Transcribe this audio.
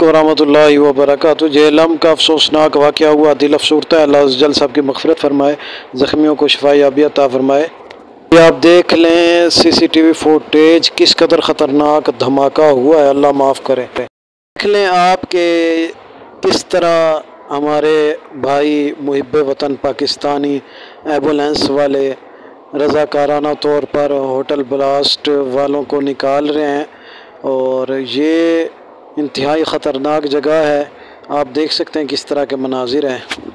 वरहमल वबरक जेलम का अफसोसनाक वाक़ हुआ दिल अफसूरता है अल्लाह जल साहब की मगफरत फरमाए, ज़ख्मियों को शफायाबी अता फरमाए। ये आप देख लें, सीसीटीवी फुटेज किस कदर ख़तरनाक धमाका हुआ है। अल्लाह माफ़ करें। देख लें आपके किस तरह हमारे भाई मुहब वतन पाकिस्तानी एंबुलेंस वाले रज़ाकाराना तौर पर होटल ब्लास्ट वालों को निकाल रहे हैं और ये इंतहाई ख़तरनाक जगह है। आप देख सकते हैं किस तरह के मनाजिर हैं।